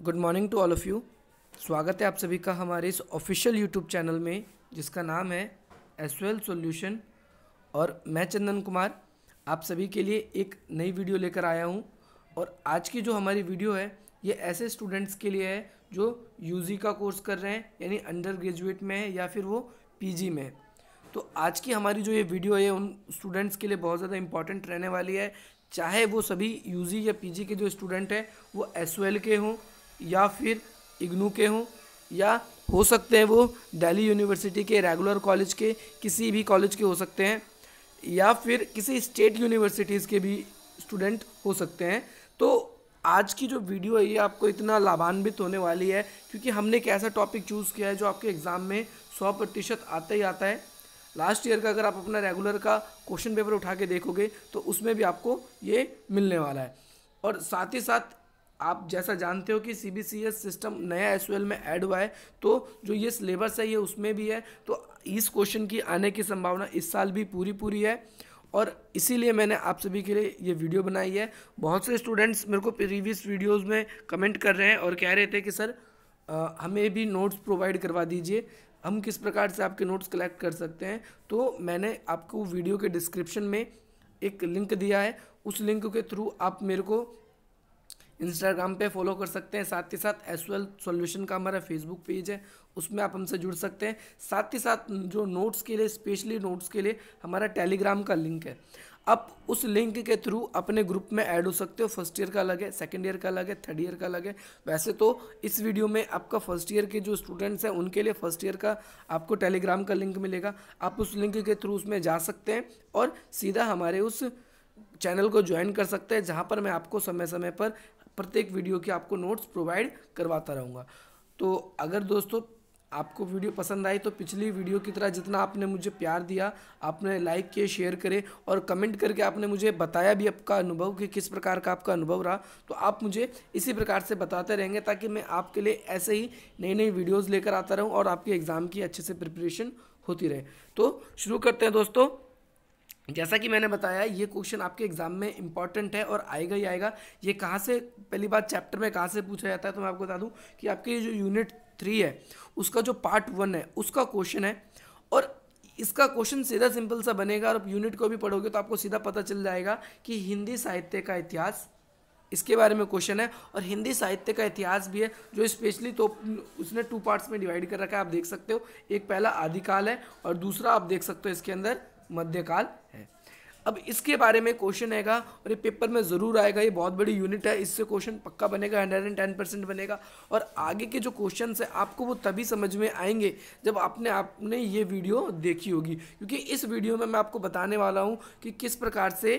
Good morning to all of you. स्वागत है आप सभी का हमारे इस ऑफिशियल यूट्यूब चैनल में, जिसका नाम है एस वेल सोल्यूशन और मैं चंदन कुमार, आप सभी के लिए एक नई वीडियो लेकर आया हूँ। और आज की जो हमारी वीडियो है, ये ऐसे स्टूडेंट्स के लिए है, जो यूजी का कोर्स कर रहे हैं, यानी अंडर ग्रेजुएट में है या फिर वो पीजी में है। तो आज की हमारी जो ये वीडियो है, उन स्टूडेंट्स के लिए बहुत ज़्यादा इंपॉर्टेंट रहने वाली है। चाहे वो सभी यूजी या पीजी के जो स्टूडेंट हैं, वो एस के हों या फिर इग्नू के हों, या हो सकते हैं वो दिल्ली यूनिवर्सिटी के रेगुलर कॉलेज के, किसी भी कॉलेज के हो सकते हैं, या फिर किसी स्टेट यूनिवर्सिटीज़ के भी स्टूडेंट हो सकते हैं। तो आज की जो वीडियो है, ये आपको इतना लाभान्वित होने वाली है, क्योंकि हमने एक ऐसा टॉपिक चूज़ किया है जो आपके एग्ज़ाम में सौ प्रतिशत आता ही आता है। लास्ट ईयर का अगर आप अपना रेगुलर का क्वेश्चन पेपर उठा के देखोगे तो उसमें भी आपको ये मिलने वाला है। और साथ ही साथ आप जैसा जानते हो कि C B C S system नया एस में ऐड हुआ है तो जो ये सिलेबस है ये उसमें भी है। तो इस क्वेश्चन की आने की संभावना इस साल भी पूरी पूरी है और इसीलिए मैंने आप सभी के लिए ये वीडियो बनाई है। बहुत से स्टूडेंट्स मेरे को प्रीवियस वीडियोस में कमेंट कर रहे हैं और कह रहे थे कि सर आ, हमें भी नोट्स प्रोवाइड करवा दीजिए। हम किस प्रकार से आपके नोट्स कलेक्ट कर सकते हैं? तो मैंने आपको वीडियो के डिस्क्रिप्शन में एक लिंक दिया है। उस लिंक के थ्रू आप मेरे को इंस्टाग्राम पे फॉलो कर सकते हैं। साथ ही साथ एस वेल सोल्यूशन का हमारा फेसबुक पेज है। उसमें आप हमसे जुड़ सकते हैं। साथ ही साथ जो नोट्स के लिए स्पेशली नोट्स के लिए हमारा टेलीग्राम का लिंक है। आप उस लिंक के थ्रू अपने ग्रुप में ऐड हो सकते हो। फ़र्स्ट ईयर का अलग है सेकेंड ईयर का अलग है थर्ड ईयर का अलग है। वैसे तो इस वीडियो में आपका फ़र्स्ट ईयर के जो स्टूडेंट्स हैं, उनके लिए फ़र्स्ट ईयर का आपको टेलीग्राम का लिंक मिलेगा। आप उस लिंक के थ्रू उसमें जा सकते हैं और सीधा हमारे उस चैनल को ज्वाइन कर सकते हैं, जहाँ पर मैं आपको समय समय पर प्रत्येक वीडियो के आपको नोट्स प्रोवाइड करवाता रहूँगा। तो अगर दोस्तों आपको वीडियो पसंद आई तो पिछली वीडियो की तरह जितना आपने मुझे प्यार दिया, आपने लाइक किए शेयर करे और कमेंट करके आपने मुझे बताया भी आपका अनुभव कि किस प्रकार का आपका अनुभव रहा तो आप मुझे इसी प्रकार से बताते रहेंगे ताकि मैं आपके लिए ऐसे ही नई नई वीडियोज़ लेकर आता रहूँ और आपके एग्ज़ाम की अच्छे से प्रिपरेशन होती रहे। तो शुरू करते हैं दोस्तों। जैसा कि मैंने बताया, ये क्वेश्चन आपके एग्ज़ाम में इंपॉर्टेंट है और आएगा ही आएगा। ये कहाँ से, पहली बात चैप्टर में कहाँ से पूछा जाता है तो मैं आपको बता दूँ कि आपके जो यूनिट थ्री है, उसका जो पार्ट वन है, उसका क्वेश्चन है और इसका क्वेश्चन सीधा सिंपल सा बनेगा और यूनिट को भी पढ़ोगे तो आपको सीधा पता चल जाएगा कि हिंदी साहित्य का इतिहास इसके बारे में क्वेश्चन है और हिंदी साहित्य का इतिहास भी है, जो स्पेशली तो उसने टू पार्ट्स में डिवाइड कर रखा है, आप देख सकते हो। एक पहला आदिकाल है और दूसरा आप देख सकते हो इसके अंदर मध्यकाल है। अब इसके बारे में क्वेश्चन आएगा और ये पेपर में ज़रूर आएगा। ये बहुत बड़ी यूनिट है। इससे क्वेश्चन पक्का बनेगा हंड्रेड एंड टेन परसेंट बनेगा। और आगे के जो क्वेश्चन है, आपको वो तभी समझ में आएँगे जब आपने आपने ये वीडियो देखी होगी। क्योंकि इस वीडियो में मैं आपको बताने वाला हूँ कि किस प्रकार से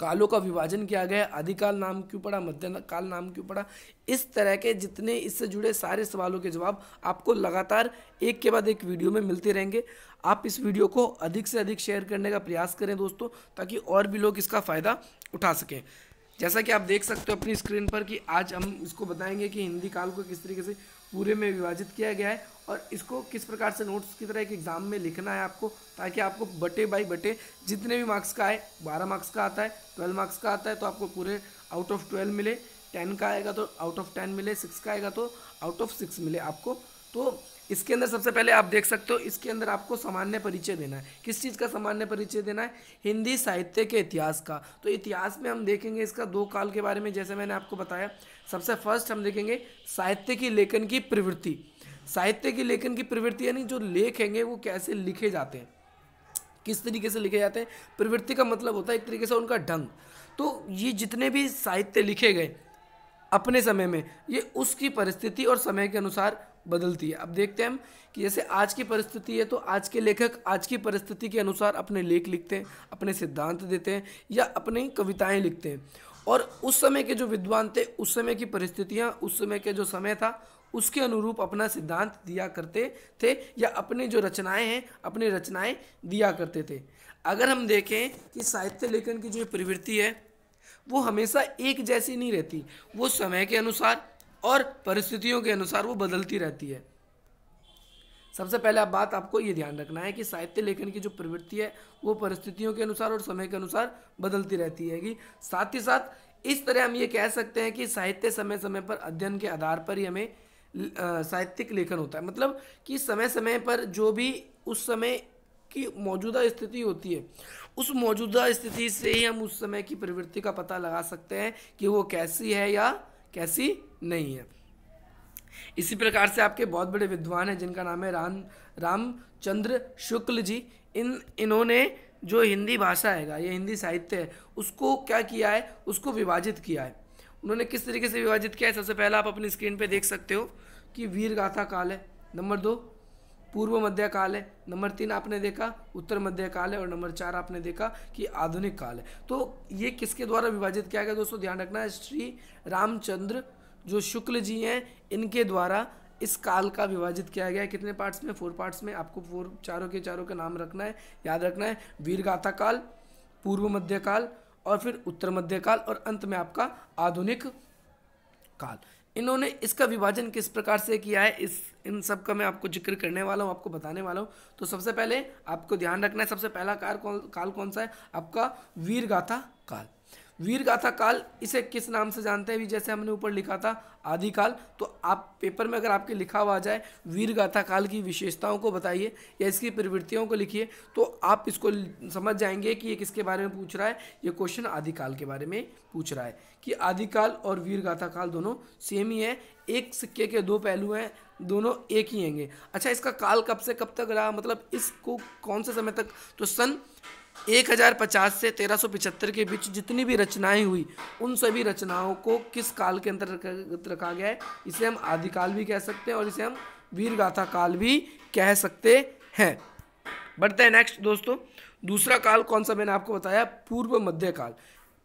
कालों का विभाजन किया गया, आदिकाल नाम क्यों पड़ा मध्य काल नाम क्यों पड़ा? इस तरह के जितने इससे जुड़े सारे सवालों के जवाब आपको लगातार एक के बाद एक वीडियो में मिलते रहेंगे। आप इस वीडियो को अधिक से अधिक शेयर करने का प्रयास करें दोस्तों, ताकि और भी लोग इसका फ़ायदा उठा सकें। जैसा कि आप देख सकते हो अपनी स्क्रीन पर कि आज हम इसको बताएँगे कि हिंदी काल को किस तरीके से पूरे में विभाजित किया गया है। और इसको किस प्रकार से नोट्स की तरह एक एग्ज़ाम में लिखना है आपको, ताकि आपको बटे बाई बटे जितने भी मार्क्स का आए, बारह मार्क्स का आता है ट्वेल्व मार्क्स का आता है तो आपको पूरे आउट ऑफ़ ट्वेल्व मिले। टेन का आएगा तो आउट ऑफ़ टेन मिले सिक्स का आएगा तो आउट ऑफ़ सिक्स मिले। आपको तो इसके अंदर सबसे पहले आप देख सकते हो, इसके अंदर आपको सामान्य परिचय देना है। किस चीज़ का सामान्य परिचय देना है? हिंदी साहित्य के इतिहास का। तो इतिहास में हम देखेंगे इसका दो काल के बारे में, जैसे मैंने आपको बताया। सबसे फ़र्स्ट हम देखेंगे साहित्य की लेखन की प्रवृत्ति। साहित्य की लेखन की प्रवृत्ति यानी जो लेख हैंगे, वो कैसे लिखे जाते हैं? किस तरीके से लिखे जाते हैं? प्रवृत्ति का मतलब होता है एक तरीके से उनका ढंग। तो ये जितने भी साहित्य लिखे गए अपने समय में, ये उसकी परिस्थिति और समय के अनुसार बदलती है। अब देखते हैं हम कि जैसे आज की परिस्थिति है तो आज के लेखक आज की परिस्थिति के अनुसार अपने लेख लिखते हैं, अपने सिद्धांत देते हैं या अपनी कविताएँ लिखते हैं। और उस समय के जो विद्वान थे, उस समय की परिस्थितियाँ, उस समय के जो समय था, उसके अनुरूप अपना सिद्धांत दिया करते थे या अपनी जो रचनाएँ हैं, अपनी रचनाएँ दिया करते थे। अगर हम देखें कि साहित्य लेखन की जो प्रवृत्ति है, वो हमेशा एक जैसी नहीं रहती। वो समय के अनुसार और परिस्थितियों के अनुसार वो बदलती रहती है। सबसे पहले आप बात आपको ये ध्यान रखना है कि साहित्य लेखन की जो प्रवृत्ति है, वो परिस्थितियों के अनुसार और समय के अनुसार बदलती रहती है कि साथ ही साथ, इस तरह हम ये कह सकते हैं कि साहित्य समय समय पर अध्ययन के आधार पर ही हमें साहित्यिक लेखन होता है। मतलब कि समय समय पर जो भी उस समय की मौजूदा स्थिति होती है, उस मौजूदा स्थिति से ही हम उस समय की प्रवृत्ति का पता लगा सकते हैं कि वो कैसी है या कैसी नहीं है। इसी प्रकार से आपके बहुत बड़े विद्वान हैं, जिनका नाम है राम, रामचंद्र शुक्ल जी। इन, इन्होंने जो हिंदी भाषा है, ये हिंदी साहित्य है, उसको क्या किया है? उसको विभाजित किया है। उन्होंने किस तरीके से विभाजित किया है? सबसे पहला आप अपनी स्क्रीन पे देख सकते हो कि वीर गाथा काल है, नंबर दो। पूर्व मध्य काल है, नंबर तीन आपने देखा, उत्तर मध्य काल है, और नंबर चार आपने देखा कि आधुनिक काल है। तो ये किसके द्वारा विभाजित किया गया? दोस्तों, ध्यान रखना है, श्री रामचंद्र जो शुक्ल जी हैं, इनके द्वारा इस काल का विभाजित किया गया है। कितने पार्ट्स में? फोर पार्ट्स में। आपको फोर चारों के चारों का नाम रखना है, याद रखना है। वीर गाथा काल, पूर्व मध्य काल और फिर उत्तर मध्य काल और अंत में आपका आधुनिक काल। इन्होंने इसका विभाजन किस प्रकार से किया है? इस, इन सब का मैं आपको ज़िक्र करने वाला हूँ, आपको बताने वाला हूँ। तो सबसे पहले आपको ध्यान रखना है, सबसे पहला काल कौन काल कौन सा है? आपका वीर गाथा काल। वीर गाथा काल, इसे किस नाम से जानते हैं? जैसे हमने ऊपर लिखा था, आदिकाल। तो आप पेपर में अगर आपके लिखा हुआ आ जाए वीर गाथा काल की विशेषताओं को बताइए, या इसकी प्रवृत्तियों को लिखिए तो आप इसको समझ जाएँगे कि ये किसके बारे में पूछ रहा है, ये क्वेश्चन आदिकाल के बारे में पूछ रहा है। कि आदिकाल और वीर गाथा काल दोनों सेम ही है, एक सिक्के के दो पहलू हैं, दोनों एक ही हैंगे। अच्छा इसका काल कब से कब तक रहा? मतलब इसको कौन से समय तक? तो सन एक हज़ार पचास से तेरह सौ पिचहत्तर के बीच जितनी भी रचनाएँ हुई, उन सभी रचनाओं को किस काल के अंतर्गत रखा गया है, इसे हम आदिकाल भी कह सकते हैं और इसे हम वीर गाथा काल भी कह सकते हैं। बढ़ते हैं नेक्स्ट दोस्तों। दूसरा काल कौन सा मैंने आपको बताया? पूर्व मध्यकाल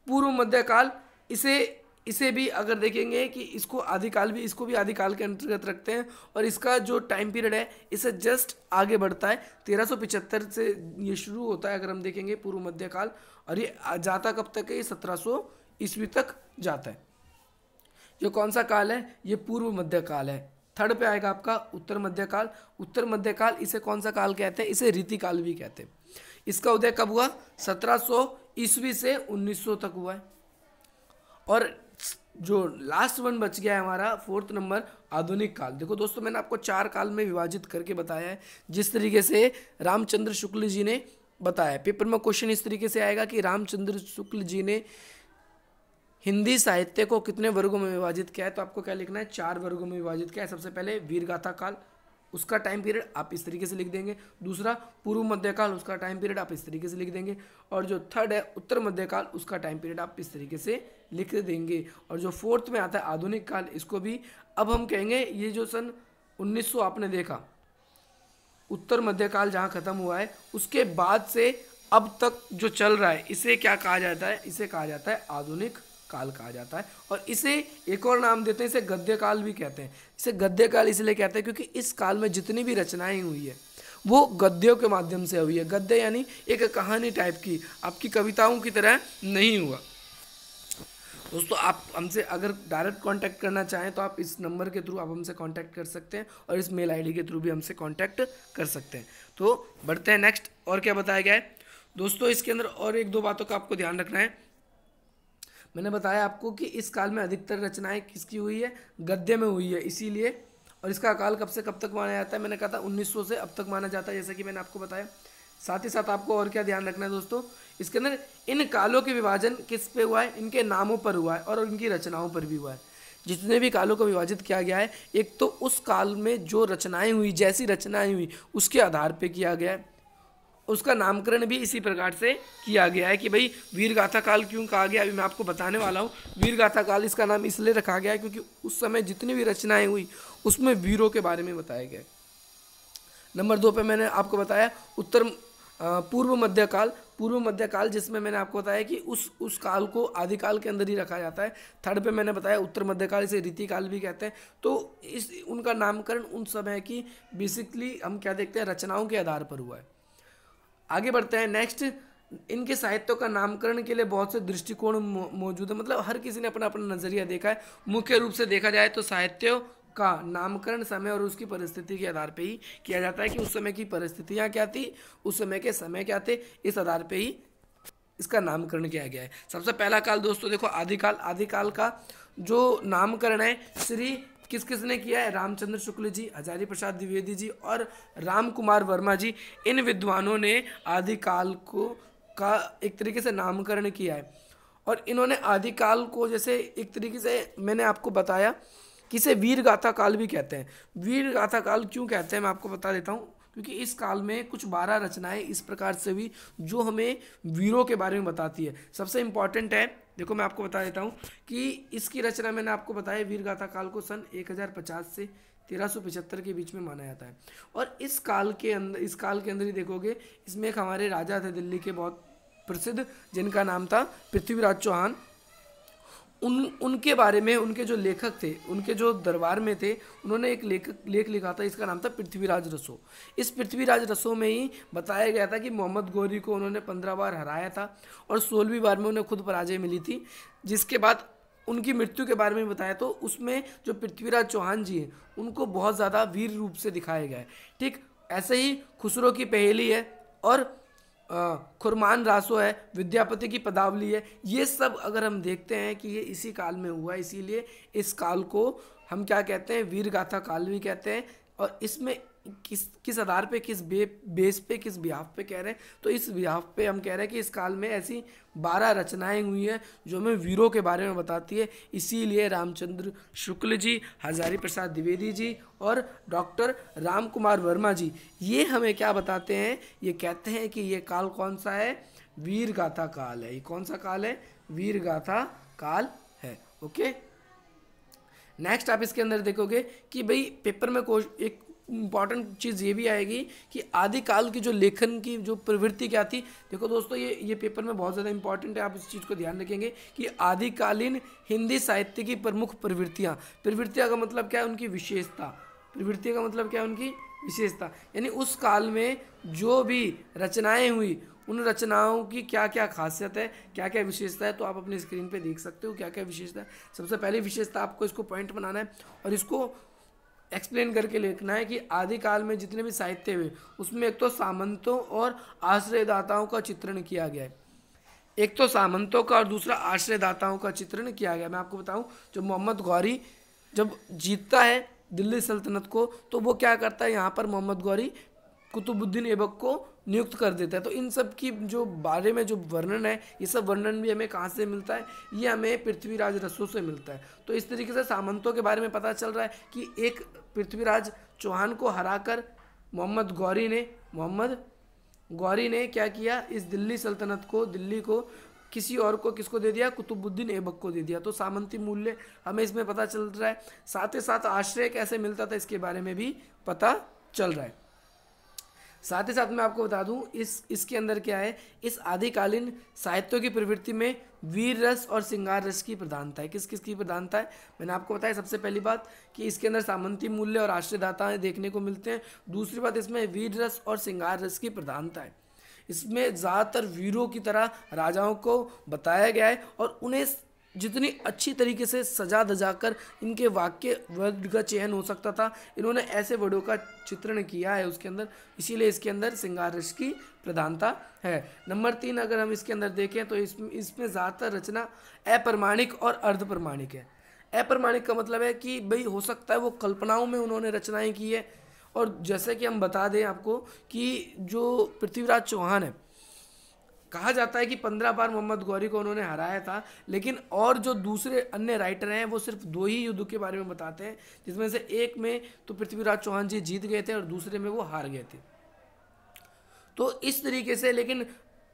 पूर्व मध्यकाल इसे इसे भी अगर देखेंगे कि इसको आधिकाल भी, इसको भी आदिकाल के अंतर्गत रखते हैं और इसका जो टाइम पीरियड है, इसे जस्ट आगे बढ़ता है। तेरह से ये शुरू होता है अगर हम देखेंगे पूर्व मध्यकाल और ये जाता कब तक है? ये सत्रह सौ ईस्वी तक जाता है। जो कौन सा काल है? ये पूर्व मध्यकाल है। थर्ड पे आएगा आपका उत्तर मध्यकाल। उत्तर मध्यकाल इसे कौन सा काल कहते हैं? इसे रीति काल भी कहते हैं। इसका उदय कब हुआ? 1700 ईस्वी से 1900 तक हुआ है। और जो लास्ट वन बच गया है हमारा फोर्थ नंबर आधुनिक काल। देखो दोस्तों, मैंने आपको चार काल में विभाजित करके बताया है, जिस तरीके से रामचंद्र शुक्ल जी ने बताया पेपर में क्वेश्चन इस तरीके से आएगा कि रामचंद्र शुक्ल जी ने हिंदी साहित्य को कितने वर्गों में विभाजित किया है? तो आपको क्या लिखना है? चार वर्गों में विभाजित किया है। सबसे पहले वीरगाथा काल उसका टाइम पीरियड आप इस तरीके से लिख देंगे। दूसरा, पूर्व मध्यकाल, उसका टाइम पीरियड आप इस तरीके से लिख देंगे। और जो थर्ड है, उत्तर मध्यकाल, उसका टाइम पीरियड आप इस तरीके से लिख देंगे। और जो फोर्थ में आता है, आधुनिक काल, इसको भी अब हम कहेंगे, ये जो सन 1900 आपने देखा, उत्तर मध्यकाल जहाँ ख़त्म हुआ है, उसके बाद से अब तक जो चल रहा है, इसे क्या कहा जाता है? इसे कहा जाता है आधुनिक काल कहा जाता है। और इसे एक और नाम देते हैं, इसे गद्य काल भी कहते हैं। इसे गद्य काल इसलिए कहते हैं क्योंकि इस काल में जितनी भी रचनाएँ हुई है, वो गद्यों के माध्यम से हुई है। गद्य यानी एक कहानी टाइप की, आपकी कविताओं की तरह नहीं हुआ। दोस्तों, आप हमसे अगर डायरेक्ट कांटेक्ट करना चाहें तो आप इस नंबर के थ्रू आप हमसे कांटेक्ट कर सकते हैं और इस मेल आईडी के थ्रू भी हमसे कांटेक्ट कर सकते हैं। तो बढ़ते हैं नेक्स्ट, और क्या बताया गया है? दोस्तों, इसके अंदर और एक दो बातों का आपको ध्यान रखना है। मैंने बताया आपको कि इस काल में अधिकतर रचनाएँ किसकी हुई है? गद्य में हुई है, इसीलिए। और इसका काल कब से कब तक माना जाता है? मैंने कहा था 1900 से अब तक माना जाता है, जैसे कि मैंने आपको बताया। साथ ही साथ आपको और क्या ध्यान रखना है दोस्तों? इसके अंदर इन कालों के विभाजन किस पे हुआ है? इनके नामों पर हुआ है और इनकी रचनाओं पर भी हुआ है। जितने भी कालों को विभाजित किया गया है, एक तो उस काल में जो रचनाएँ हुई, जैसी रचनाएँ हुई, उसके आधार पर किया गया है। उसका नामकरण भी इसी प्रकार से किया गया है कि भाई वीर गाथा काल क्यों कहा गया अभी मैं आपको बताने वाला हूँ। वीर गाथा काल इसका नाम इसलिए रखा गया है क्योंकि उस समय जितनी भी रचनाएँ हुई, उसमें वीरों के बारे में बताया गया नंबर दो पे मैंने आपको बताया, उत्तर पूर्व मध्यकाल पूर्व मध्यकाल जिसमें मैंने आपको बताया कि उस उस काल को आदिकाल के अंदर ही रखा जाता है। थर्ड पे मैंने बताया, उत्तर मध्यकाल इसे रीति काल भी कहते हैं। तो इस, उनका नामकरण उन समय की बेसिकली हम क्या देखते हैं, रचनाओं के आधार पर हुआ है। आगे बढ़ते हैं। नेक्स्ट इनके साहित्यों का नामकरण के लिए बहुत से दृष्टिकोण मौजूद है। मतलब हर किसी ने अपना अपना नज़रिया देखा है। मुख्य रूप से देखा जाए तो साहित्यों का नामकरण समय और उसकी परिस्थिति के आधार पे ही किया जाता है कि उस समय की परिस्थितियाँ क्या थी, उस समय के समय क्या थे, इस आधार पे ही इसका नामकरण किया गया है। सबसे पहला काल दोस्तों देखो, आदिकाल आदिकाल का जो नामकरण है, श्री किस किस ने किया है? रामचंद्र शुक्ल जी हजारी प्रसाद द्विवेदी जी और राम कुमार वर्मा जी। इन विद्वानों ने आदिकाल को, का एक तरीके से नामकरण किया है। और इन्होंने आदिकाल को जैसे एक तरीके से मैंने आपको बताया कि इसे वीर गाथा काल भी कहते हैं। वीर गाथा काल क्यों कहते हैं? मैं आपको बता देता हूँ, क्योंकि इस काल में कुछ बारह रचनाएँ इस प्रकार से हुई जो हमें वीरों के बारे में बताती है। सबसे इंपॉर्टेंट है देखो, मैं आपको बता देता हूँ कि इसकी रचना मैंने आपको बताया, वीर गाथा काल को सन 1050 से तेरह के बीच में माना जाता है। और इस काल के अंदर इस काल के अंदर ही देखोगे, इसमें एक हमारे राजा थे दिल्ली के बहुत प्रसिद्ध, जिनका नाम था पृथ्वीराज चौहान। उन, उनके बारे में, उनके जो लेखक थे, उनके जो दरबार में थे, उन्होंने एक लेखक लेख लिखा था, इसका नाम था पृथ्वीराज रसो। इस पृथ्वीराज रसो में ही बताया गया था कि मोहम्मद गौरी को उन्होंने पंद्रह बार हराया था और सोलहवीं बार में उन्हें खुद पराजय मिली थी, जिसके बाद उनकी मृत्यु के बारे में बताया तो उसमें जो पृथ्वीराज चौहान जी हैं, उनको बहुत ज़्यादा वीर रूप से दिखाया गया है। ठीक, ऐसे ही खुसरो की पहेली है और खुरमान रासो है, विद्यापति की पदावली है, ये सब अगर हम देखते हैं कि ये इसी काल में हुआ, इसीलिए इस काल को हम क्या कहते हैं वीर गाथा काल भी कहते हैं और इसमें किस किस आधार पे, किस बे, बेस पे, किस बिहाफ पे कह रहे हैं? तो इस बिहाफ पे हम कह रहे हैं कि इस काल में ऐसी बारह रचनाएँ हुई हैं जो हमें वीरों के बारे में बताती है। इसीलिए रामचंद्र शुक्ल जी, हजारी प्रसाद द्विवेदी जी और डॉक्टर राम कुमार वर्मा जी, ये हमें क्या बताते हैं? ये कहते हैं कि ये काल कौन सा है? वीर गाथा काल है। ये कौन सा काल है? वीर गाथा काल है। ओके? नेक्स्ट आप इसके अंदर देखोगे कि भाई पेपर में एक इंपॉर्टेंट चीज़ ये भी आएगी कि आदिकाल की जो लेखन की, जो प्रवृत्ति क्या थी, देखो दोस्तों ये ये पेपर में बहुत ज़्यादा इंपॉर्टेंट है, आप इस चीज़ को ध्यान रखेंगे कि आदिकालीन हिंदी साहित्य की प्रमुख प्रवृत्तियाँ प्रवृत्तियाँ का मतलब क्या है? उनकी विशेषता, प्रवृत्तियाँ का मतलब क्या है? उनकी विशेषता, यानी उस काल में जो भी रचनाएँ हुई, उन रचनाओं की क्या क्या खासियत है क्या क्या विशेषता है तो आप अपनी स्क्रीन पे देख सकते हो क्या क्या विशेषता है। सबसे पहली विशेषता आपको इसको पॉइंट बनाना है और इसको एक्सप्लेन करके लिखना है कि आदिकाल में जितने भी साहित्य हुए, उसमें एक तो सामंतों और आश्रयदाताओं का चित्रण किया गया है। एक तो सामंतों का और दूसरा आश्रयदाताओं का चित्रण किया गया। मैं आपको बताऊँ जो मोहम्मद गौरी जब जीतता है दिल्ली सल्तनत को तो वो क्या करता है? यहाँ पर मोहम्मद गौरी कुतुबुद्दीन ऐबक को नियुक्त कर देता है। तो इन सब की जो बारे में जो वर्णन है, ये सब वर्णन भी हमें कहाँ से मिलता है? ये हमें पृथ्वीराज रसों से मिलता है। तो इस तरीके से सामंतों के बारे में पता चल रहा है कि एक पृथ्वीराज चौहान को हराकर मोहम्मद गौरी ने, मोहम्मद गौरी ने क्या किया? इस दिल्ली सल्तनत को, दिल्ली को किसी और को किसको दे दिया? कुतुबुद्दीन ऐबक को दे दिया। तो सामंती मूल्य हमें इसमें पता चल रहा है। साथ ही साथ आश्रय कैसे मिलता था इसके बारे में भी पता चल रहा है। साथ ही साथ मैं आपको बता दूँ, इस, इसके अंदर क्या है, इस आदिकालीन साहित्यों की प्रवृत्ति में वीर रस और श्रृंगार रस की प्रधानता है। किस किस की प्रधानता है? मैंने आपको बताया सबसे पहली बात कि इसके अंदर सामंती मूल्य और आश्रयदाता देखने को मिलते हैं। दूसरी बात, इसमें वीर रस और श्रृंगार रस की प्रधानता है। इसमें ज़्यादातर वीरों की तरह राजाओं को बताया गया है और उन्हें जितनी अच्छी तरीके से सजा दजा कर इनके वाक्य वर्ड का चयन हो सकता था। इन्होंने ऐसे वर्डों का चित्रण किया है उसके अंदर। इसीलिए इसके अंदर सिंगार की प्रधानता है। नंबर तीन अगर हम इसके अंदर देखें तो इसमें इसमें ज़्यादातर रचना अप्रमाणिक और अर्ध प्रमाणिक है। अप्रमाणिक का मतलब है कि भाई हो सकता है वो कल्पनाओं में उन्होंने रचनाएँ की है। और जैसे कि हम बता दें आपको कि जो पृथ्वीराज चौहान है कहा जाता है कि पंद्रह बार मोहम्मद गौरी को उन्होंने हराया था, लेकिन और जो दूसरे अन्य राइटर हैं, वो सिर्फ़ दो ही युद्ध के बारे में बताते हैं, जिसमें से एक में तो पृथ्वीराज चौहान जी जीत गए थे और दूसरे में वो हार गए थे। तो इस तरीके से, लेकिन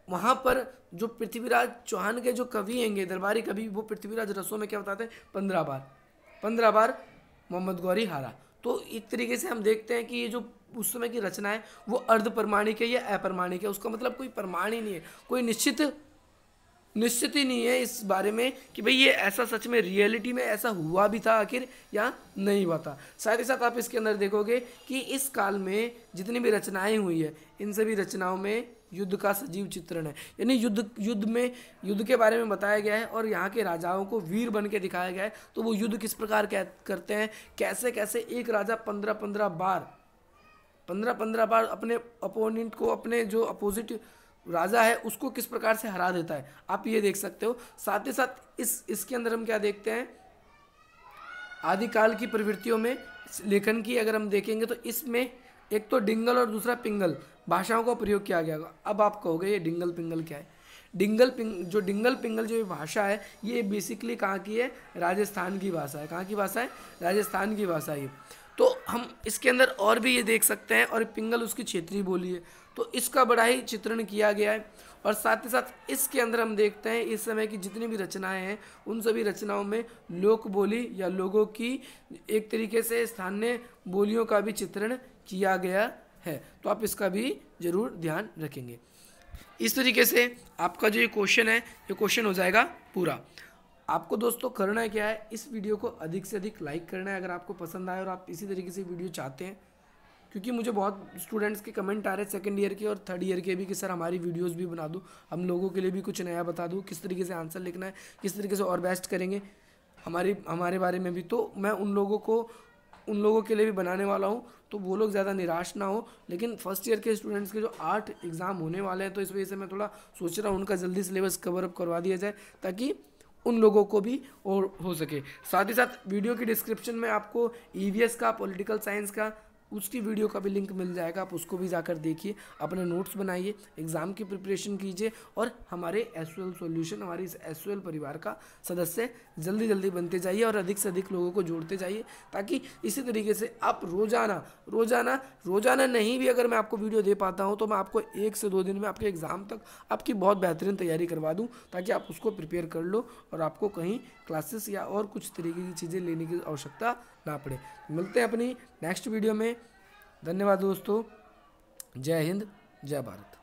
वहाँ पर जो पृथ्वीराज चौहान के जो कवि हैंगे दरबारी कवि, वो पृथ्वीराज रसों में क्या बताते हैं? पंद्रह बार पंद्रह बार मोहम्मद गौरी हारा। तो एक तरीके से हम देखते हैं कि ये जो उस समय की रचना है, वो अर्ध प्रमाणिक है या अप्रमाणिक है? उसका मतलब कोई प्रमाण ही नहीं है। कोई निश्चित निश्चित ही नहीं है इस बारे में कि भाई ये ऐसा सच में रियलिटी में ऐसा हुआ भी था आखिर या नहीं हुआ था। साथ ही साथ आप इसके अंदर देखोगे कि इस काल में जितनी भी रचनाएँ हुई है, इन सभी रचनाओं में युद्ध का सजीव चित्रण है। यानी युद्ध युद्ध में, युद्ध के बारे में बताया गया है और यहाँ के राजाओं को वीर बन के दिखाया गया है। तो वो युद्ध किस प्रकार करते हैं? कैसे कैसे एक राजा पंद्रह पंद्रह बार, पंद्रह पंद्रह बार अपने अपोनेंट को, अपने जो अपोजिट राजा है, उसको किस प्रकार से हरा देता है? आप ये देख सकते हो। साथ ही साथ इस, इसके अंदर हम क्या देखते हैं? आदिकाल की प्रवृत्तियों में, लेखन की अगर हम देखेंगे तो इसमें एक तो डिंगल और दूसरा पिंगल, भाषाओं का प्रयोग किया गया अब आप कहोगे, ये डिंगल पिंगल क्या है? डिंगल पिंग, जो डिंगल पिंगल जो भाषा है, ये बेसिकली कहाँ की है? राजस्थान की भाषा है। कहाँ की भाषा है? राजस्थान की भाषा है। तो हम इसके अंदर और भी ये देख सकते हैं, और पिंगल उसकी क्षेत्रीय बोली है। तो इसका बड़ा ही चित्रण किया गया है। और साथ ही साथ इसके अंदर हम देखते हैं, इस समय की जितनी भी रचनाएँ हैं, उन सभी रचनाओं में लोक बोली या लोगों की एक तरीके से स्थानीय बोलियों का भी चित्रण किया गया है। तो आप इसका भी ज़रूर ध्यान रखेंगे। इस तरीके से आपका जो ये क्वेश्चन है, ये क्वेश्चन हो जाएगा पूरा। आपको दोस्तों करना है क्या है? इस वीडियो को अधिक से अधिक लाइक करना है। अगर आपको पसंद आए और आप इसी तरीके से वीडियो चाहते हैं, क्योंकि मुझे बहुत स्टूडेंट्स के कमेंट आ रहे हैं सेकेंड ईयर के और थर्ड ईयर के भी कि, सर, हमारी वीडियोस भी बना दो। हम लोगों के लिए भी कुछ नया बता दूँ। किस तरीके से आंसर लिखना है? किस तरीके से और बेस्ट करेंगे? हमारी, हमारे बारे में भी। तो मैं उन लोगों को उन लोगों के लिए भी बनाने वाला हूँ तो वो लोग ज़्यादा निराश ना हो। लेकिन फ़र्स्ट ईयर के स्टूडेंट्स के जो आठ एग्ज़ाम होने वाले हैं तो इस वजह से मैं थोड़ा सोच रहा हूँ उनका जल्दी सिलेबस कवर अप करवा दिया जाए, ताकि उन लोगों को भी और हो सके। साथ ही साथ वीडियो की डिस्क्रिप्शन में आपको ई e का पॉलिटिकल साइंस का उसकी वीडियो का भी लिंक मिल जाएगा, आप उसको भी जाकर देखिए, अपने नोट्स बनाइए एग्ज़ाम की प्रिपरेशन कीजिए और हमारे एस सॉल्यूशन हमारी इस एस परिवार का सदस्य जल्दी जल्दी बनते जाइए और अधिक से अधिक लोगों को जोड़ते जाइए ताकि इसी तरीके से आप रोज़ाना रोज़ाना रोज़ाना नहीं भी अगर मैं आपको वीडियो दे पाता हूँ तो मैं आपको एक से दो दिन में आपके एग्ज़ाम तक आपकी बहुत बेहतरीन तैयारी करवा दूँ ताकि आप उसको प्रिपेयर कर लो और आपको कहीं क्लासेस या और कुछ तरीके की चीज़ें लेने की आवश्यकता ना पड़े। मिलते हैं अपनी नेक्स्ट वीडियो में। धन्यवाद दोस्तों। जय हिंद, जय भारत।